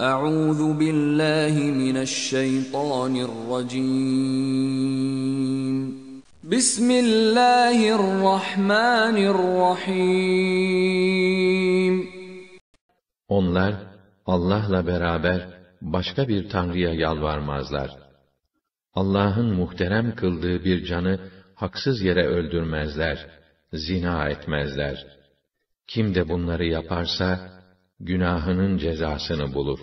Euzu billahi mineşşeytanirracim. Bismillahirrahmanirrahim. Onlar Allah'la beraber başka bir tanrıya yalvarmazlar. Allah'ın muhterem kıldığı bir canı haksız yere öldürmezler, zina etmezler. Kim de bunları yaparsa günahının cezasını bulur.